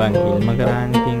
bantil, magaranting.